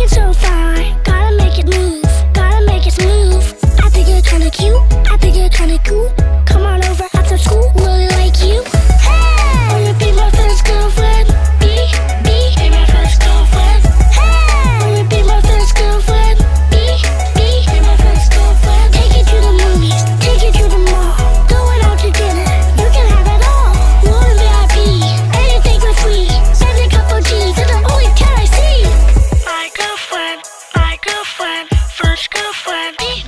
it so far. first girlfriend.